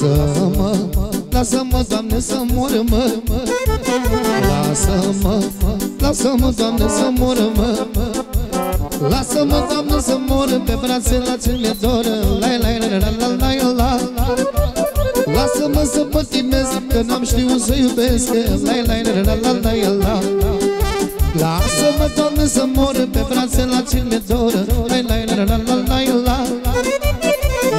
Lasă-mă, lasă-mă, Doamne, să mor, mă Lasă-mă, lasă-mă, Doamne, să mor, mă Lasă-mă, Doamne, să mor pe brațe la ce mi-e doră. La la la la la la la. Lasă-mă să pătimesc că n-am știut să iubesc. La la la la la la la. Lasă-mă, Doamne, să mor pe brațe la ce mi-e doră. La la la la la la la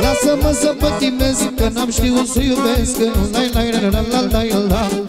Lasă-mă să pătimesc că n-am știut să iubesc La la la la la la la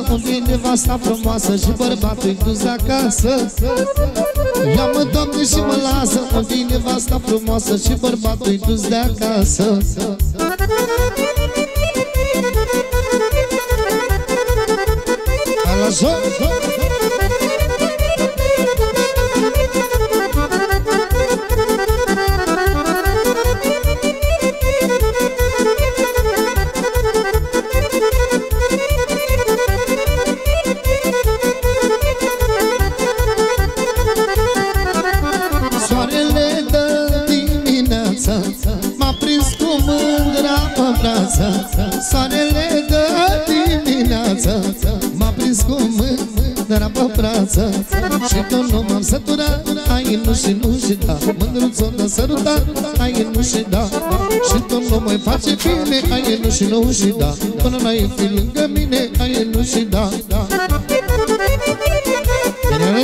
mă lasă Unde e nevasta frumoasă și bărbatul-i dus acasă. Ia-mă, Doamne, și mă lasă Unde e nevasta frumoasă și bărbatul-i dus de acasă. La joc, Soarele nu m-am săturat Ai nu și nu și da Mândruț-o de sărutat Ai nu și da. Și tot nu mai face bine Ai nu și nu și da. Până n-ai fi lângă mine Ai nu și da Bine,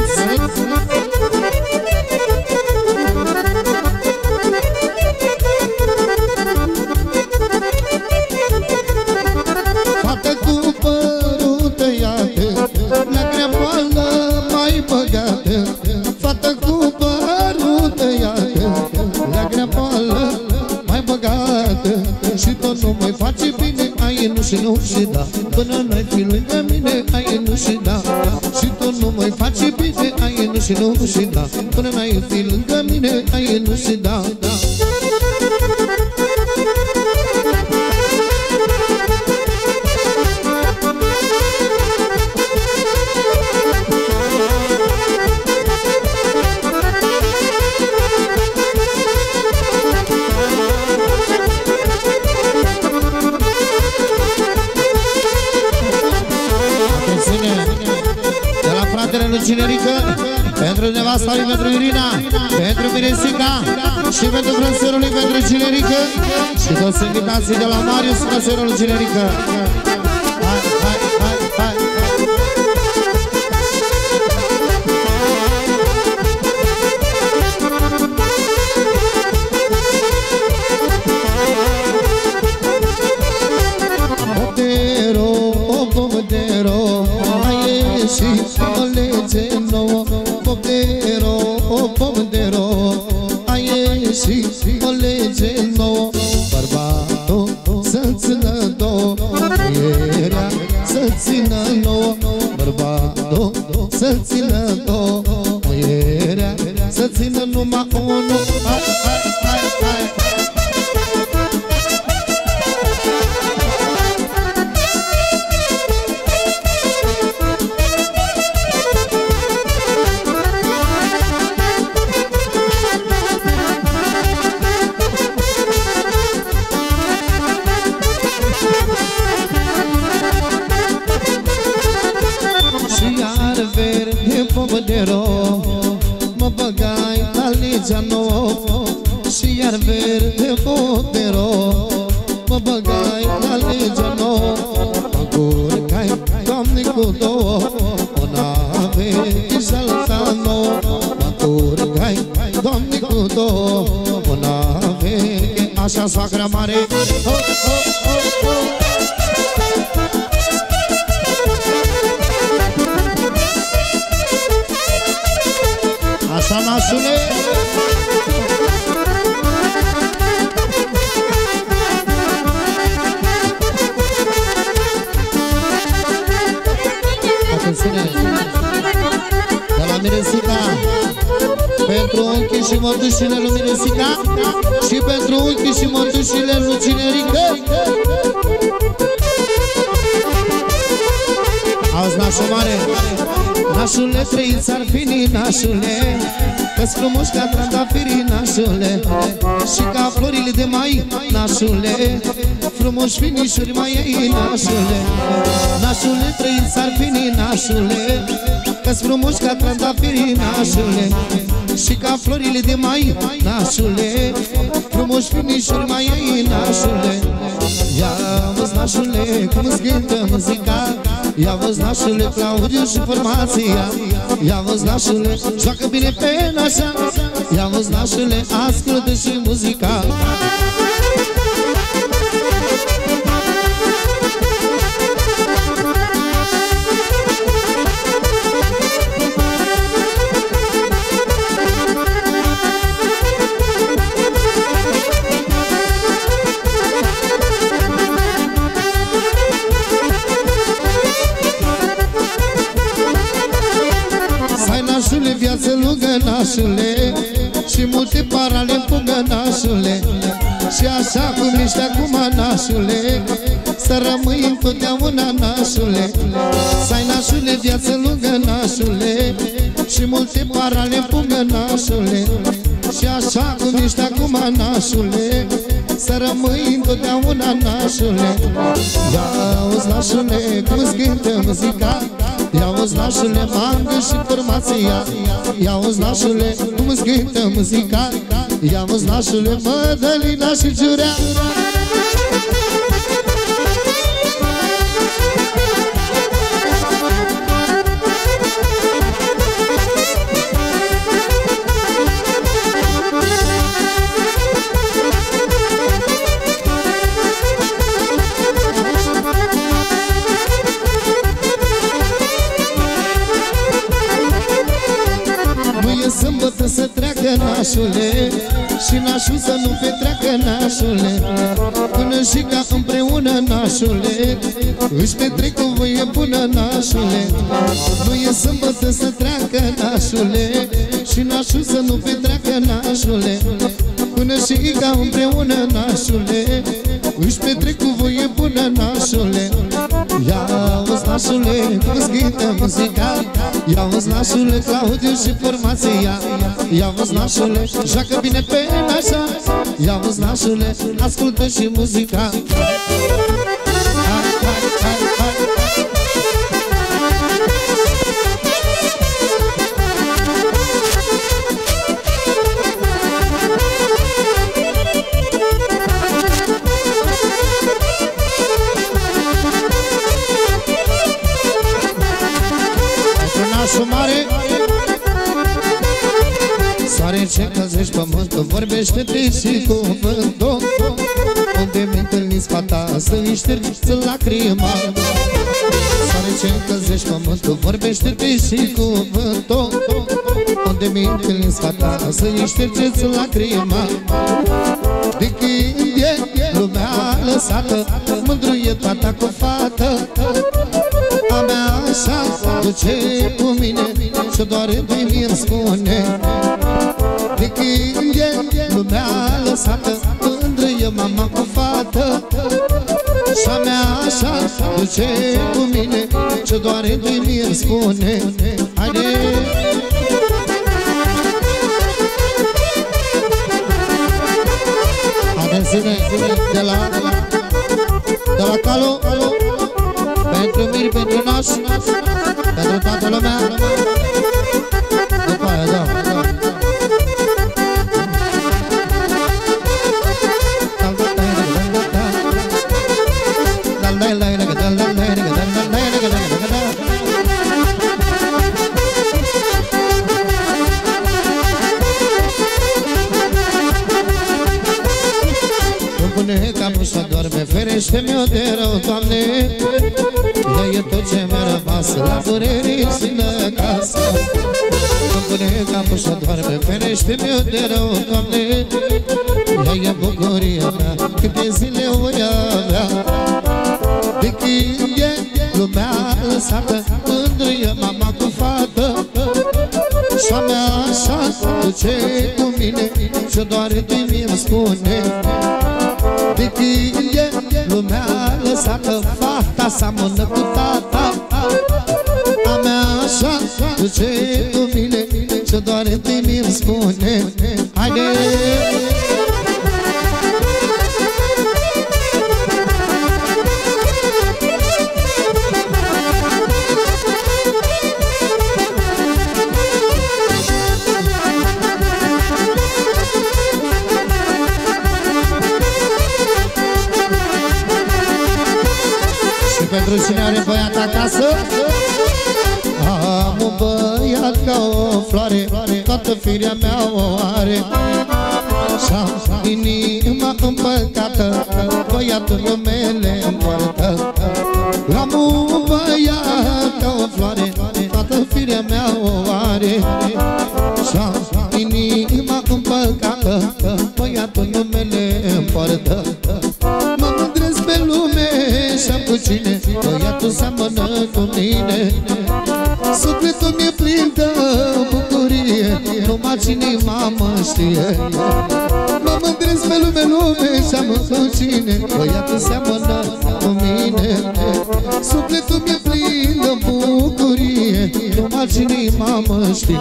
și nu și da. Până n-ai fi lângă mine, ai nu și da. Și tu nu mai faci bine, ai nu și nu și da. Până n-ai fi lângă mine, ai nu și da, da Cinerică Pentru nevasta lui, pentru Irina Pentru Miresica Și pentru frățărului, pentru Cinerică. Și toți invitații de la Marius Frățărul Cinerică Așa, nașule De la Miresica Pentru unchi și mătușile lui Miresica Și pentru unchi și mătușile lui Cinerică Auzi, nașul mare? Nașule, trăiți ar fi nașule Că-s frumos ca trandafirii, nașule Și ca florile de mai, nașule. Frumos finișuri mai ei, nașule. Nașule, trăiți ar fi nașule. Că-s frumos ca trandafirii, nașule Și ca florile de mai, nașule. Frumos finișuri mai ei, nașule. Ia văz, nașule, cum-ți cântă muzica Ia văz, nașule, Claudiu și formația. Ia văz, nașule, joacă bine pe nașa. Ia văz, nașule, ascultă și muzica nașule Și multe parale pungă nașule. Și așa cum ești acum nașule Să rămâi întotdeauna nașule. Să ai nașule viață lungă nașule Și multe parale pungă nașule. Și așa cum ești acum nașule Să rămâi întotdeauna nașule. Ia auzi nașule cum-ți cântă muzica Ia uzi nașule, mangă și formația. Ia uzi nașule, cum îți cântă muzica. Ia uzi nașule, Mădălina și Giurea nașule Și nașul să nu petreacă nașule. Până și ca împreună nașule Își petrec cu voie bună nașule. Nu e sâmbătă să treacă nașule Și nașul să nu petreacă nașule. Până și ca împreună nașule Își petrec cu voie bună nașule Ia uzi nașule, cum-ți muzica Ia uzi nașule, Claudiu și formația Ia uzi nașule, joacă bine pe nașa Ia uzi nașule, ascultă și muzica ce căzești pământul Vorbește-te și cuvântul Unde mi întâlniți fata Să-i ștergi lacrima Soare ce căzești pământul Vorbește-te și cuvântul Unde mi întâlniți fata Să-i ștergeți lacrima De când e lumea lăsată Mândru e tata cu fată A mea așa duce cu mine? Și doar de mine spune. De când e lumea lăsată Mândră e mama cu fată. Și-a mea așa duce cu mine? Ce doare de mie spune. Haide! Haide pentru și la casă Îmi pune capul și doarme Ferește-mi-o de rău, Doamne. Ea e bucuria mea Câte zile o voi avea De când e lumea lăsată Mândrâie mama cu fată. Și-a mea așa duce cu mine Și doar de mie îmi spune. De când e lumea lăsată Fata seamănă cu tata. A mea așa duce cu mine Și doar de mie îmi spune Haide! pentru Toată firea mea o are. Și-am inima împăcată Băiatul numele îmi poartă Am un băiat ca o floare Toată firea mea o are. Și-am inima împăcată Băiatul numele îmi poartă Mă mândresc pe lume și-am cu cine Băiatul seamănă cu mine. Sufletul mi-e plin de bucurie Numai cine mamă știe. Mă mândresc pe lume, lume și-am cu cine. Băiatul seamănă cu mine. Sufletul mi-e plin de bucurie. Numai cine mamă știe.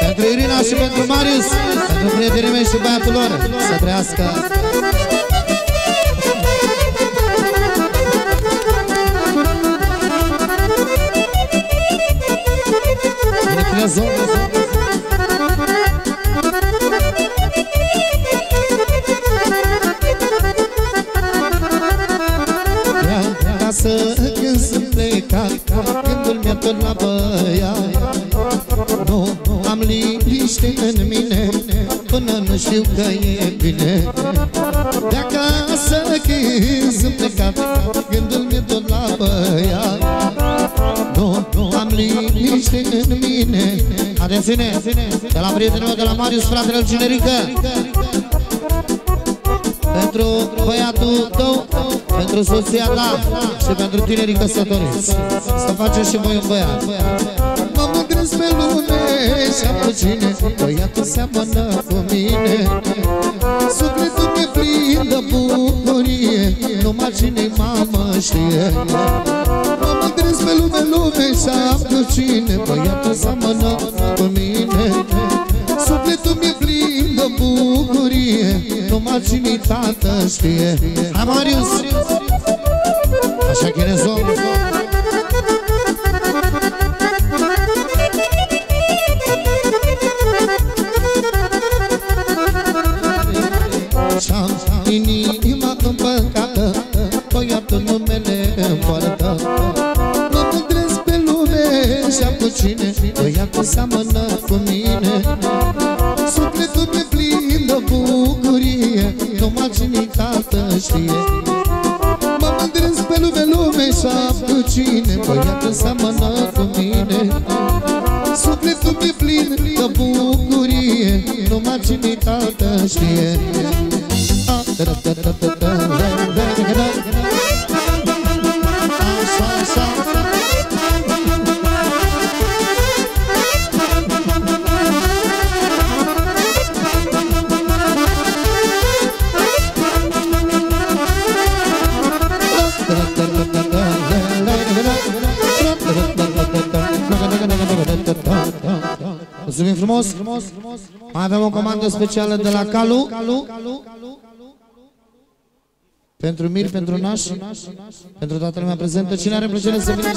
Pentru Irina și pentru Marius Pentru prietenii mei și băiatul lor Să trăiască Gândul mi-a tot la băiat. Nu, am liniște în mine Până nu știu că e bine. De acasă când sunt plecat Gândul mi-a tot la băiat. Nu, am liniște în mine. Atențiune, de la prietenul meu, de la Marius, fratele Cinerică Pentru băiatul tău, pentru soția ta Și pentru tinerii căsătoriți. Să faceți și voi un băiat. Mă mândresc pe lume și-am cu cine Băiatul seamănă cu mine. Sufletul mi-e plin de bucurie Numai cine mamă știe. Mă mândresc pe lume, lume și-am cu cine Băiatul seamănă cu mine cine tată știe Hai Marius! Așa chinezon Și-am Numai cine tată știe. Mă mândresc pe lume, lume și-am cu cine Băiatul seamănă comandă specială de la Calu Pentru Mir, pentru Naș Pentru toată lumea prezentă Cine are plăcere să vină?